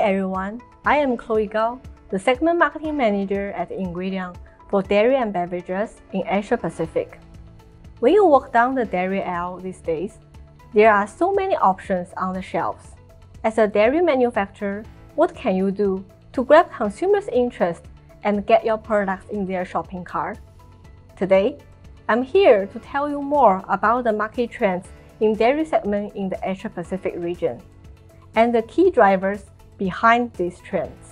everyone, I am Chloe Gao, the Segment Marketing Manager at Ingredion for Dairy and Beverages in Asia Pacific. When you walk down the dairy aisle these days, there are so many options on the shelves. As a dairy manufacturer, what can you do to grab consumers' interest and get your products in their shopping cart? Today, I'm here to tell you more about the market trends in dairy segment in the Asia Pacific region and the key drivers behind these trends.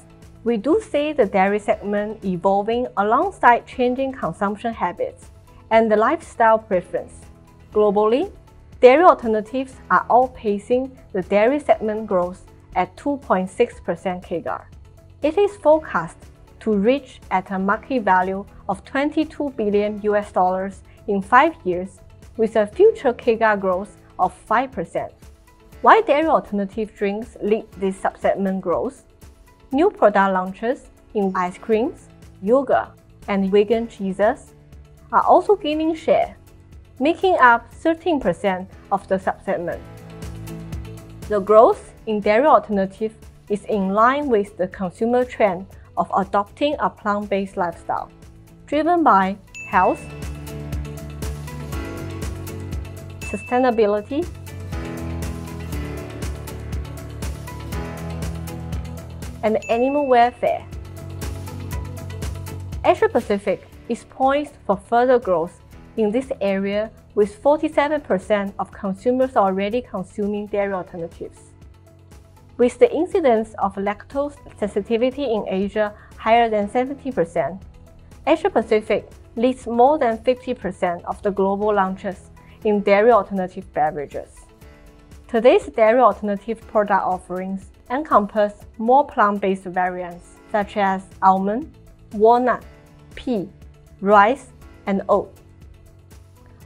We do see the dairy segment evolving alongside changing consumption habits and the lifestyle preference. Globally, dairy alternatives are outpacing the dairy segment growth at 2.6% CAGR. It is forecast to reach at a market value of 22 billion US dollars in 5 years with a future CAGR growth of 5%. Why dairy alternative drinks lead this subsegment growth? New product launches in ice creams, yogurt, and vegan cheeses are also gaining share, making up 13% of the subsegment. The growth in dairy alternative is in line with the consumer trend of adopting a plant-based lifestyle, driven by health, sustainability, and animal welfare. Asia Pacific is poised for further growth in this area with 47% of consumers already consuming dairy alternatives. With the incidence of lactose sensitivity in Asia higher than 70%, Asia Pacific leads more than 50% of the global launches in dairy alternative beverages. Today's dairy alternative product offerings encompass more plant-based variants such as almond, walnut, pea, rice, and oat.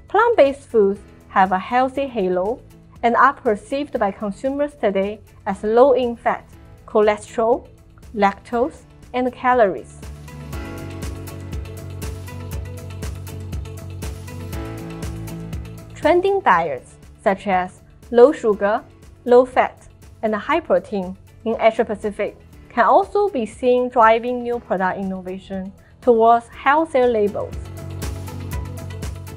Plant-based foods have a healthy halo and are perceived by consumers today as low in fat, cholesterol, lactose, and calories. Trending diets such as low sugar, low fat, and high protein in Asia Pacific can also be seen driving new product innovation towards healthier labels.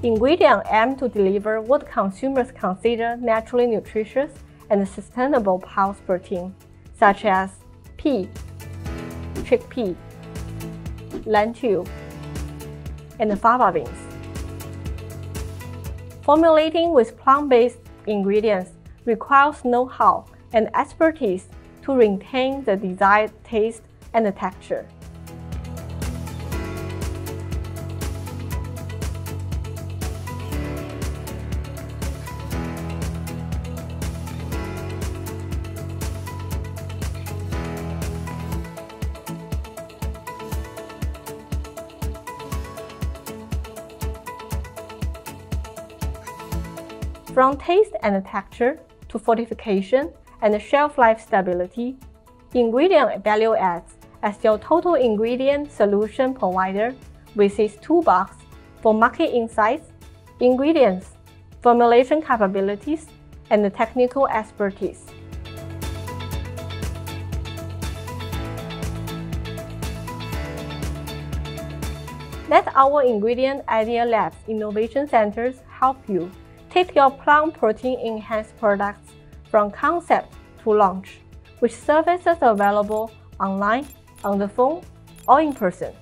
Ingredion aim to deliver what consumers consider naturally nutritious and sustainable pulse protein, such as pea, chickpea, lentil, and fava beans. Formulating with plant-based ingredients requires know-how and expertise to retain the desired taste and texture. From taste and texture to fortification and shelf life stability, Ingredion value adds as your total ingredient solution provider with its toolbox for market insights, ingredients, formulation capabilities, and technical expertise. Let our Ingredion Idea Labs Innovation Centers help you take your plant protein enhanced products from concept to launch, with services are available online, on the phone, or in person.